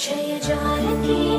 Jai Janaki